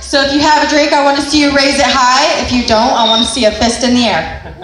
So if you have a drink, I want to see you raise it high. If you don't, I want to see a fist in the air.